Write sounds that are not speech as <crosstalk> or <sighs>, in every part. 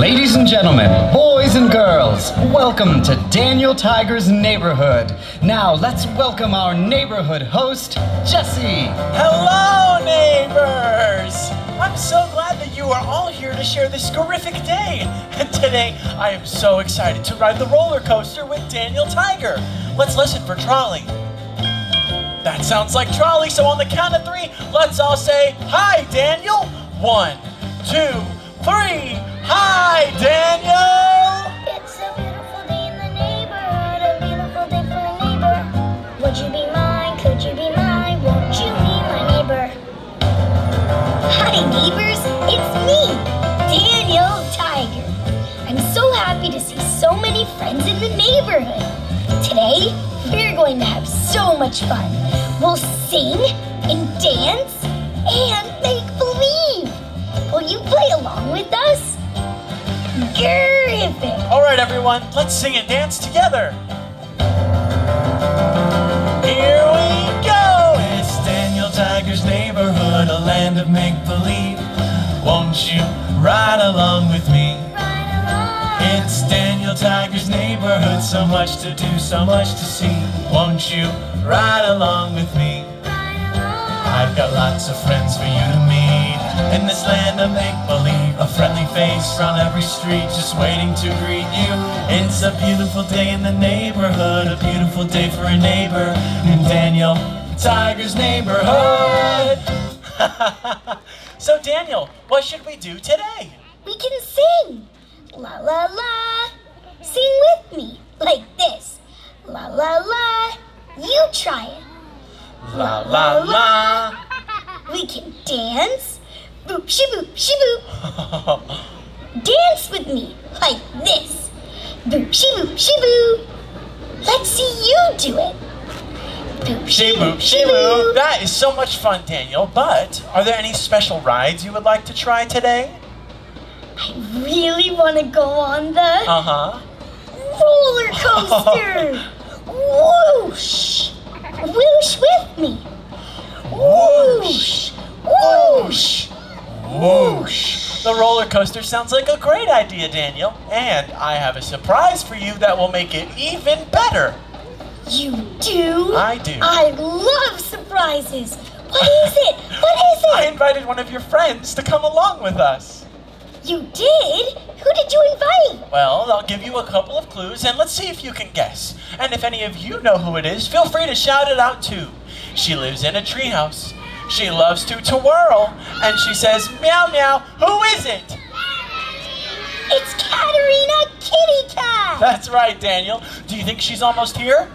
Ladies and gentlemen, boys and girls, welcome to Daniel Tiger's neighborhood. Now let's welcome our neighborhood host, Jesse. Hello, neighbors! I'm so glad that you are all here to share this terrific day. And today, I am so excited to ride the roller coaster with Daniel Tiger. Let's listen for Trolley. That sounds like Trolley, so on the count of three, let's all say, Hi, Daniel! One, two, three! Hi, Daniel! It's a beautiful day in the neighborhood, a beautiful day for a neighbor. Would you be mine? Could you be mine? Won't you be my neighbor? Hi, neighbors. It's me, Daniel Tiger. I'm so happy to see so many friends in the neighborhood. Today, we're going to have so much fun. We'll sing and dance and make All right, everyone, let's sing and dance together. Here we go. It's Daniel Tiger's neighborhood, a land of make believe. Won't you ride along with me? Along. It's Daniel Tiger's neighborhood, so much to do, so much to see. Won't you ride along with me? Along. I've got lots of friends for you to meet in this land of make believe. A friendly face on every street, just waiting to greet you. It's a beautiful day in the neighborhood, a beautiful day for a neighbor in Daniel Tiger's neighborhood. <laughs> so, Daniel, what should we do today? We can sing. La la la. Sing with me like this. La la la. You try it. La la la. We can dance. Boop she boop she boop. Dance with me like this. Boop she boop she boop. Let's see you do it. Boop She boop, she boop. That is so much fun, Daniel. But are there any special rides you would like to try today? I really want to go on the Uh huh. roller coaster. <laughs> Whoosh. Whoosh with me. Whoosh. Whoosh. Whoosh! The roller coaster sounds like a great idea, Daniel. And I have a surprise for you that will make it even better. You do? I do. I love surprises. What is it? What is it? <laughs> I invited one of your friends to come along with us. You did? Who did you invite? Well, I'll give you a couple of clues and let's see if you can guess. And if any of you know who it is, feel free to shout it out too. She lives in a treehouse. She loves to twirl and she says, meow meow, who is it? It's Katerina Kitty Cat. That's right, Daniel. Do you think she's almost here?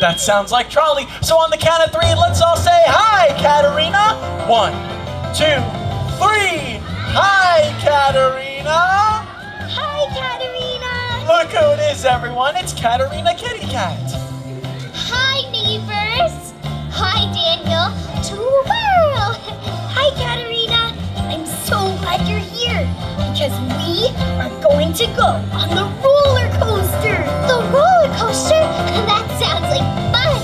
That sounds like Trolley. So on the count of three, let's all say hi, Katerina. One, two, three. Hi, Katerina. Hi, Katerina. Look who it is, everyone. It's Katerina Kitty Cat. Hi, neighbors. Hi, Daniel. We are going to go on the roller coaster. The roller coaster? That sounds like fun.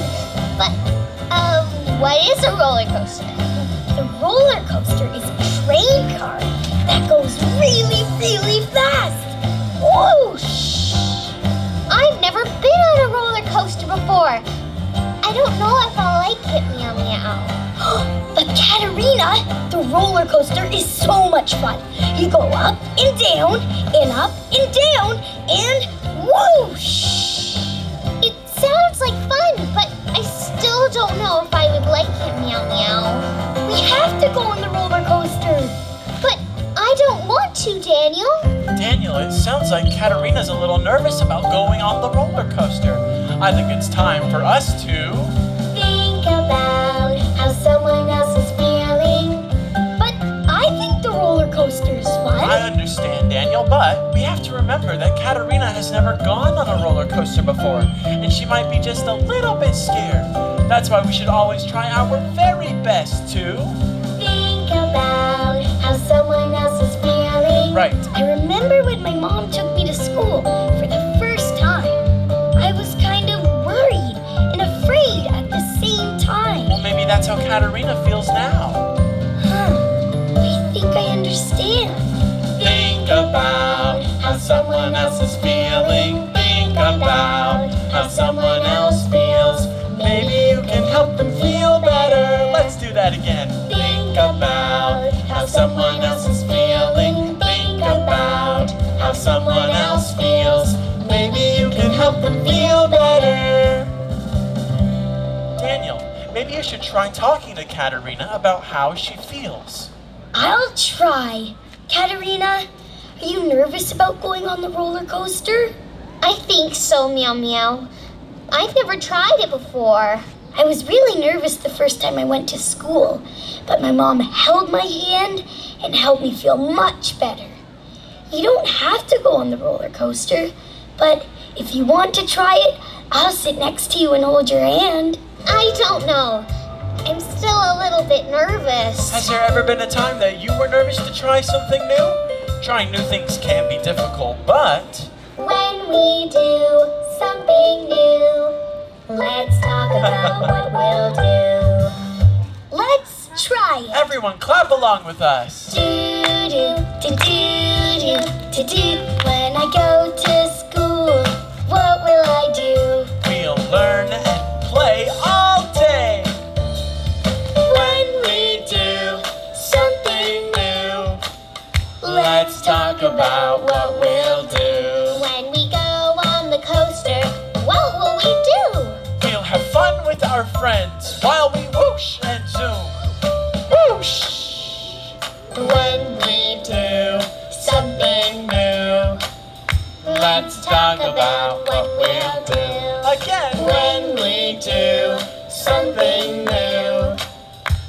But, um, what is a roller coaster? The roller coaster is a train car that goes really, really fast. The roller coaster is so much fun. You go up and down, and up and down, and whoosh! It sounds like fun, but I still don't know if I would like it, meow meow. We have to go on the roller coaster. But I don't want to, Daniel. Daniel, it sounds like Katerina's a little nervous about going on the roller coaster. I think it's time for us to. Have to remember that Katerina has never gone on a roller coaster before, and she might be just a little bit scared. That's why we should always try our very best to. Think about how someone else is feeling. Right. I remember when my mom took me to school for the first time. I was kind of worried and afraid at the same time. Well, maybe that's how Katerina feels now. Someone else is feeling. Think about how someone else feels. Maybe you can help them feel better. Let's do that again. Think about how someone else is feeling. Think about how someone else feels. Maybe you can help them feel better. Daniel, maybe you should try talking to Katerina about how she feels. I'll try. Katerina, are you nervous about going on the roller coaster? I think so, Meow Meow. I've never tried it before. I was really nervous the first time I went to school, but my mom held my hand and helped me feel much better. You don't have to go on the roller coaster, but if you want to try it, I'll sit next to you and hold your hand. I don't know. I'm still a little bit nervous. Has there ever been a time that you were nervous to try something new? Trying new things can be difficult, but When we do something new, let's talk about <laughs> what we'll do. Let's try it. everyone clap along with us. Do do do do do do do. When I go to friends while we whoosh and zoom. Whoosh! When we do something new, let's talk about what we'll do. Again, when we do something new,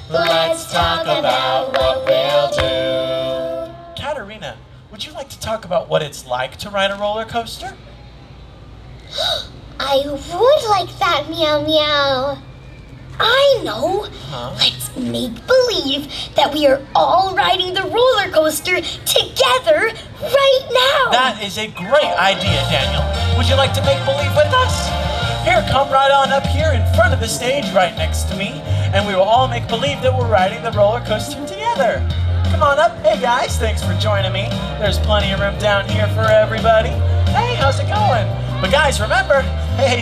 let's talk about what we'll do. Katerina, would you like to talk about what it's like to ride a roller coaster? <gasps> I would like that, Meow Meow. I know. Huh? Let's make believe that we are all riding the roller coaster together right now. That is a great idea, Daniel. Would you like to make believe with us? Here, come right on up here in front of the stage right next to me, and we will all make believe that we're riding the roller coaster together. Come on up. Hey guys, thanks for joining me. There's plenty of room down here for everybody. Hey, how's it going? But guys, remember, hey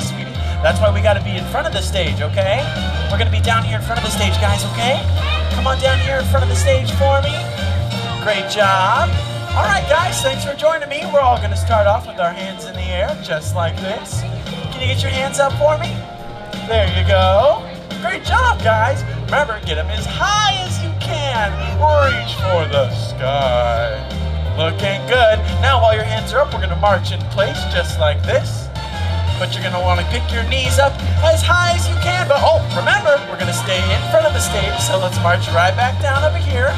that's why we gotta be in front of the stage, okay? We're gonna be down here in front of the stage, guys, okay? Come on down here in front of the stage for me. Great job. All right, guys, thanks for joining me. We're all going to start off with our hands in the air, just like this. Can you get your hands up for me? There you go. Great job, guys. Remember, get them as high as you can. Reach for the sky. Looking good. Now, while your hands are up, we're going to march in place, just like this. But you're gonna wanna pick your knees up as high as you can. But oh, remember, we're gonna stay in front of the stage, so let's march right back down over here.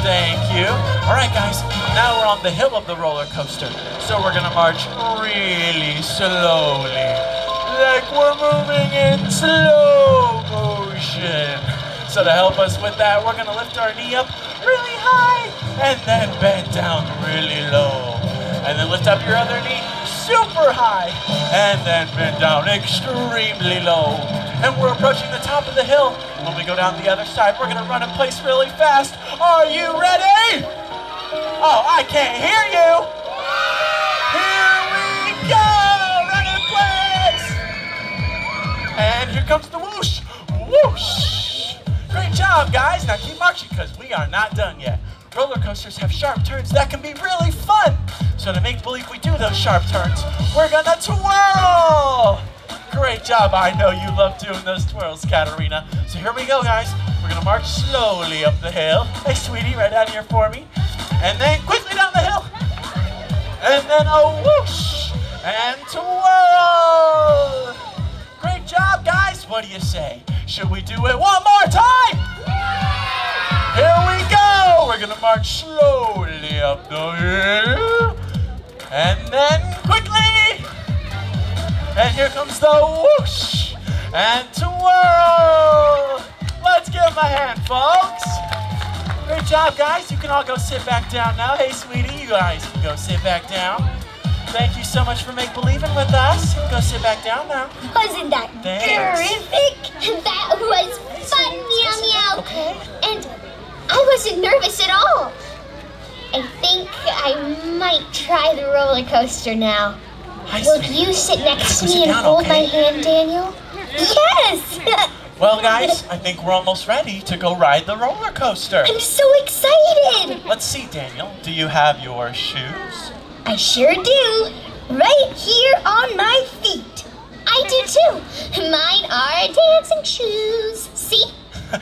Thank you. All right, guys, now we're on the hill of the roller coaster. So we're gonna march really slowly, like we're moving in slow motion. So to help us with that, we're gonna lift our knee up really high and then bend down really low. And then lift up your other knee super high and then bend down extremely low. And we're approaching the top of the hill. When we go down the other side, we're gonna run in place really fast. Are you ready? Oh, I can't hear you. Here we go! Run in place! And here comes the whoosh! Whoosh! Great job, guys. Now keep marching because we are not done yet. Roller coasters have sharp turns that can be really fun. So to make believe we do those sharp turns, we're gonna twirl! Great job. I know you love doing those twirls, Katerina. So here we go, guys. We're gonna march slowly up the hill. Hey, sweetie, right down here for me. And then quickly down the hill. And then a whoosh! And twirl! Great job, guys. What do you say? Should we do it one more time? Here we go. We're gonna march slowly up the hill. And then quickly. And here comes the whoosh. And twirl. Let's give him a hand, folks. Great job, guys. You can all go sit back down now. Hey, sweetie, you guys can go sit back down. Thank you so much for make believing with us. Go sit back down now. Wasn't that Thanks. terrific? That was fun, wasn't nervous at all. I think I might try the roller coaster now. Will you sit next to me and down, hold my hand, Daniel? Yes! <laughs> Well, guys, I think we're almost ready to go ride the roller coaster. I'm so excited! Let's see, Daniel. Do you have your shoes? I sure do. Right here on my feet. I do too. Mine are dancing shoes. See?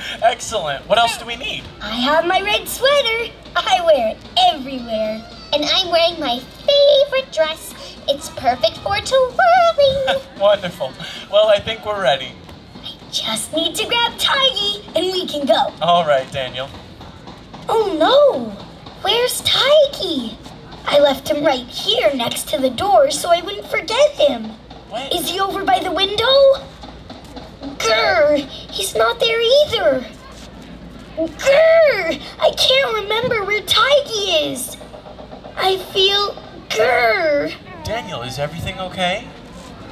<laughs> Excellent. What else do we need? I have my red sweater. I wear it everywhere. And I'm wearing my favorite dress. It's perfect for twirling. <laughs> Wonderful. Well, I think we're ready. I just need to grab Tiggy and we can go. All right, Daniel. Oh no! Where's Tiggy? I left him right here next to the door so I wouldn't forget him. What? Is he over by the window? Grr! He's not there either. Grr! I can't remember where Tiggy is. I feel grr. Daniel, is everything okay?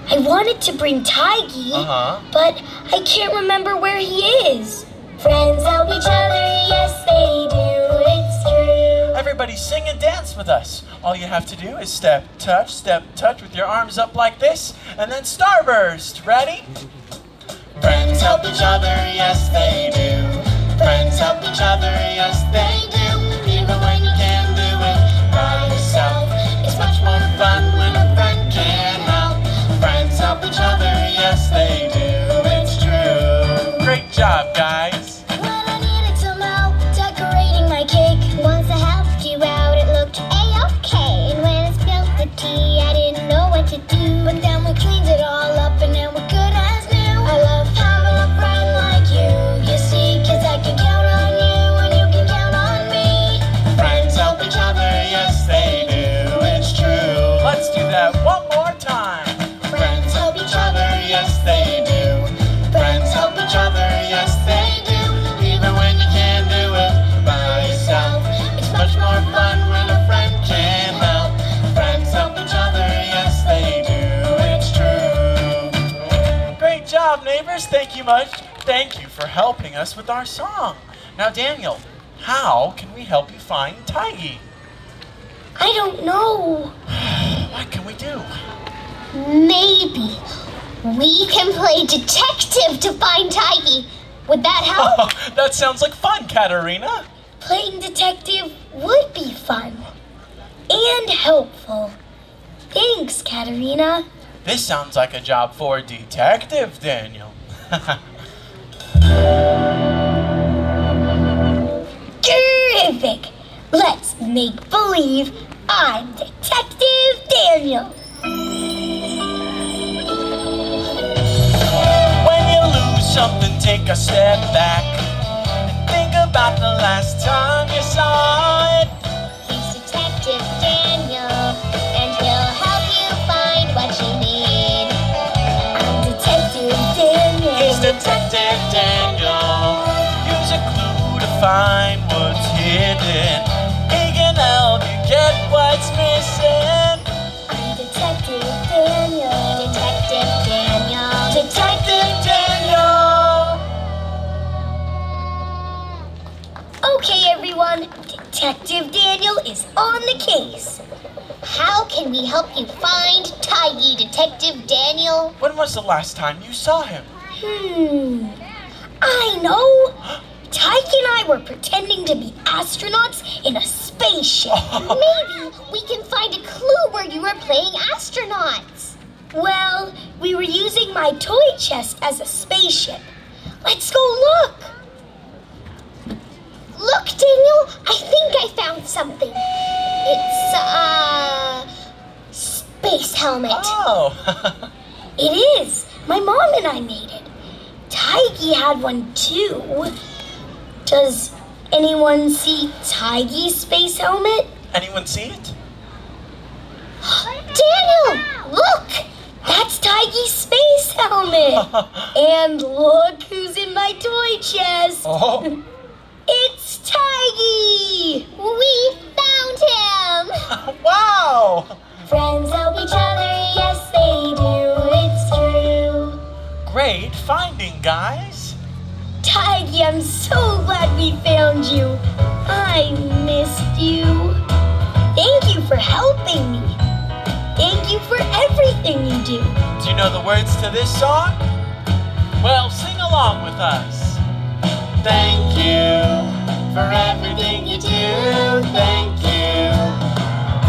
I wanted to bring Tiggy, Uh huh. but I can't remember where he is. Friends help each other, yes they do, it's true. Everybody sing and dance with us. All you have to do is step, touch, step, touch with your arms up like this, and then starburst. Ready? Friends help each other, yes they do. Friends help each other, yes they do. Even when you can't do it by yourself, it's much more fun neighbors. Thank you much. Thank you for helping us with our song. Now, Daniel, how can we help you find Tiggy? I don't know. <sighs> What can we do? Maybe we can play detective to find Tiggy. Would that help? Oh, <laughs> that sounds like fun, Katerina. Playing detective would be fun and helpful. Thanks, Katerina. This sounds like a job for Detective Daniel. <laughs> Terrific! Let's make believe I'm Detective Daniel. when you lose something, take a step back and think about the last time you saw on the case. How can we help you find Tiggy, Detective Daniel? When was the last time you saw him? Hmm. I know. Tyke and I were pretending to be astronauts in a spaceship. <laughs> Maybe we can find a clue where you were playing astronauts. Well, we were using my toy chest as a spaceship. Let's go look. Look, Daniel, I think I found something. It's a space helmet. Oh. <laughs> It is. My mom and I made it. Tiggy had one too. Does anyone see Tiggy's space helmet? Anyone see it? <gasps> Daniel, look! That's Tiggy's space helmet. <laughs> and look who's in my toy chest. Oh. <laughs> It's Tiggy! We found him! <laughs> wow! Friends help each other, yes they do, it's true. Great finding, guys! Tiggy, I'm so glad we found you. I missed you. Thank you for helping me. Thank you for everything you do. Do you know the words to this song? Well, sing along with us. Thank you for everything you do. Thank you.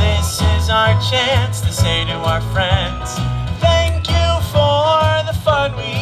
This is our chance to say to our friends, thank you for the fun we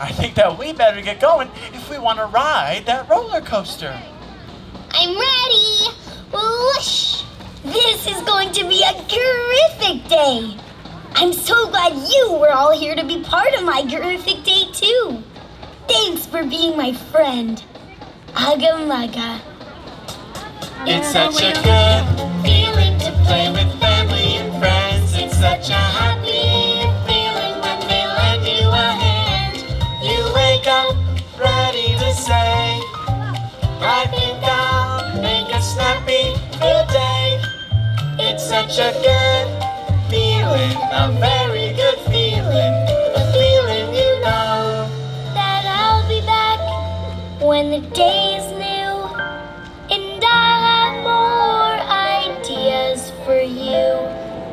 I think that we better get going if we want to ride that roller coaster. I'm ready. Whoosh! This is going to be a terrific day. I'm so glad you were all here to be part of my terrific day too. Thanks for being my friend. Ugga mugga. It's such a good feeling to play with family and friends. It's such a happy such a good feeling, a very good feeling, a feeling you know. that I'll be back when the day is new and I'll have more ideas for you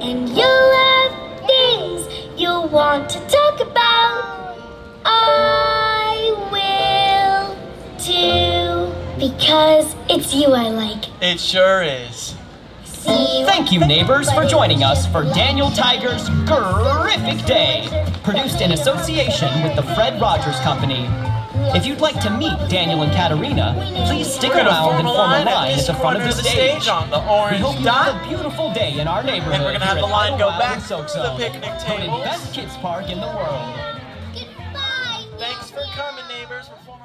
and you'll have things you'll want to talk about. I will too because it's you I like. It sure is. See you Thank you, neighbors, for joining us for Daniel Tiger's Grr-ific Day, produced in association with the Fred Rogers Company. If you'd like to meet Daniel and Katerina, please stick around and form a line at at the front of the stage. on the We orange hope you dot. have a beautiful day in our neighborhood. And we're gonna have the line go back and Soak to the Zone, picnic voted tables. best kids park in the world. Goodbye. Thanks for coming, neighbors. We're forming a